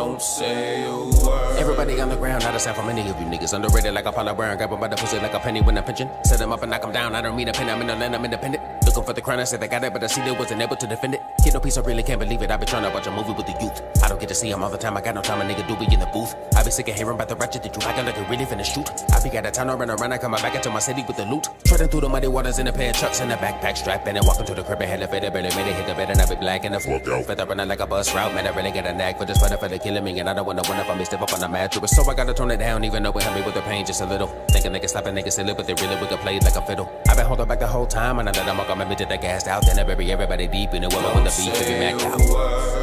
don't say a word. Everybody on the ground, not a sound from any of you niggas. Underrated like a Paula Brown, grab 'em by the pussy like a penny when I'm pinching. Set 'em up and knock 'em down. I don't mean a penny, I'm in the land, I'm independent. Looking for the crown, I said I got it, but I see they wasn't able to defend it. Get no peace, I really can't believe it. I've been trying to watch a movie with the youth. I don't get to see 'em all the time, I got no time, a nigga do be in the booth. I be sick of hearing about the ratchet that you acting like it really finna shoot. I be out of town, I run around, I come back into my city with the loot. Treading through the muddy waters in a pair of trucks and a backpack strap. And then walking to the crib and elevator, barely made it, hit the bed and I be black in the fuck out. Feather running like a bus route, man, I really get a knack for this weather for the killing me. And I don't wanna win if I step up on the mattress. So I gotta tone it down, even though it help me with the pain just a little. Thinking they can slap a nigga silly, but they really we could play it like a fiddle. i been holding back the whole time, and I let them walk on me to the gassed out. Then I bury everybody deep in the woman with the beat be macked out.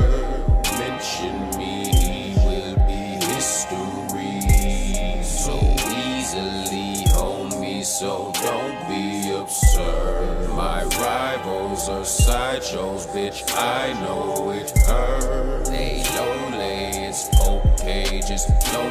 So don't be absurd. My rivals are sideshows, bitch, I know it hurt. They just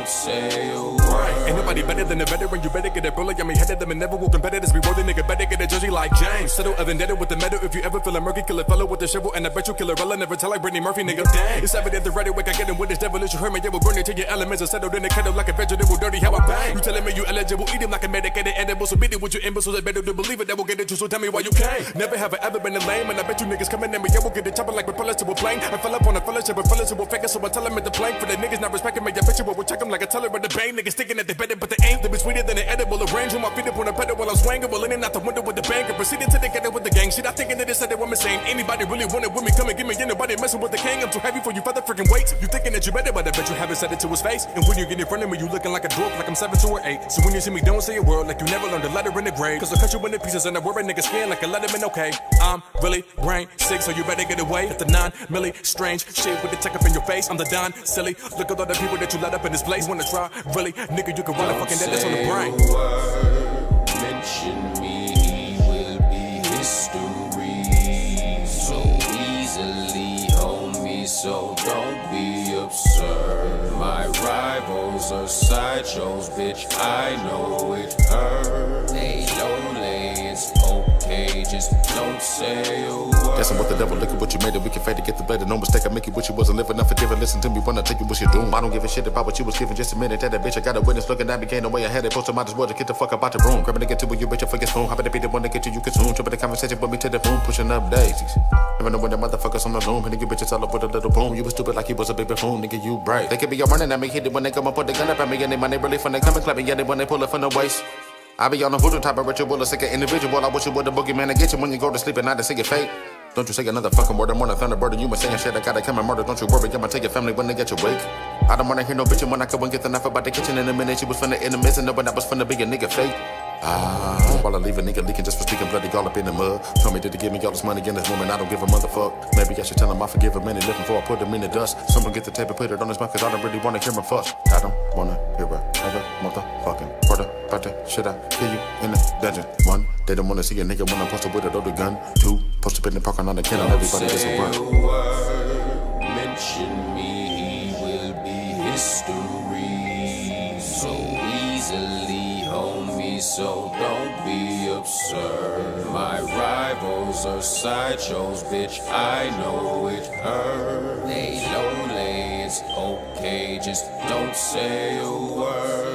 don't say a word. Ain't nobody better than a veteran. You better get it bully. I'm headed them and never will competitors be worthy. Nigga better get a jersey like James. Settle a vendetta with the metal. If you ever feel a murky, kill a fellow with a shovel. And I bet you kill a rella. Never tell like Brittany Murphy, nigga. Damn. It's evident the rhetoric I get in with this devilish. You heard me, yeah, we'll burn it till your elements are settled in the kettle like a vegetable. Dirty how I bang. You telling me you eligible? Eat him like a medicated edible. So beat it with your imbeciles. I better to believe it. That will get it too. So tell me why you came. Never have I ever been a lame. And I bet you niggas coming at me. Yeah, we'll get it chopping like propellers to a plane. I fell up on a fellowship with fellas who will fake it. So I tell them at the plane. For the niggas not respecting me. I bet you will check them like a teller at the bang. Niggas thinking that they better, but they ain't. They be sweeter than an edible. Arrange on my feet up on a pedal while I'm. Well, in out the window with the banker. Proceeding to the get it with the gang. Shit, I thinking that said they were insane. Anybody really want it with me? Come and give me anybody messing with the king. I'm too heavy for you feather freaking weights. You thinking that you better, but I bet you haven't said it to his face. And when you get in front of me, you looking like a dwarf, like I'm seven, two, or eight. So when you see me, don't say a word like you never learned a letter in the grade. Cause I cut you into pieces and I wear a nigga skin like a letterman, okay. I'm really brain sick, so you better get away. At the nine milli strange shit with the tech up in your face. I'm the Don silly. Look at all the people that you let up in this place. Wanna try, really? Nigga, you can run a fucking dead, that's on the brain. Word, mention me, rivals are sideshows, bitch, I know it hurt. They lonely, it's okay, just don't say a word. Guessing what the devil, look at what you made it. We can fade to get the better. No mistake, I make it what you wasn't living. Unforgiven. Listen to me when I tell you what you're doing. I don't give a shit about what you was giving. Just a minute that bitch, I got a witness looking at me. Can't no way I had it. Posted might as well just get the fuck up out the room. Grabbing to get to where you bitch, I forget spoon. Happy to be the one to get you, you consume. Jumping the conversation with me to the phone, pushing up daisies. Never know when the motherfuckers on the loom. Hitting you bitches all up with a little boom. You was stupid like you was a big buffoon. Nigga, you bright. They could be all running at me, hit it when they come and put the gun up at me. And they money really funny. Come and clap me, yeah, they when they pull it from the waist. I be on a voodoo type of ritual, a sick individual. I wish you would the boogeyman to get you when you go to sleep at night to see your fate. Don't you say another fucking word, I'm on a thunderbird and you been saying shit, I gotta come and murder. Don't you worry, I'ma take your family when they get your wake. I don't wanna hear no bitchin' when I come and get the knife about the kitchen in a minute. She was finna in the midst and knowing was finna be a nigga fake. Ah, while I leave a nigga leaking just for speaking bloody all up in the mud. Tell me did to give me all this money and this woman, I don't give a motherfuck. Maybe I should tell him I forgive him and he living before I put him in the dust. Someone get the tape and put it on his mouth cause I don't really wanna hear him fuss. I don't wanna hear another motherfucking about that shit. I hear you in the dungeon. One, they don't wanna see a nigga when I'm posted with a loaded gun. Two, posted in the parking on the cannon, everybody gets a word. word, mention me, he will be history. So easily, homie, so don't be absurd. My rivals are sideshows, bitch, I know it hurt. They lonely, it's okay, just don't say a word.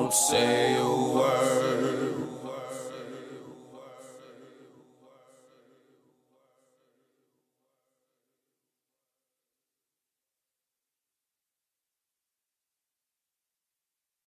Don't say a word.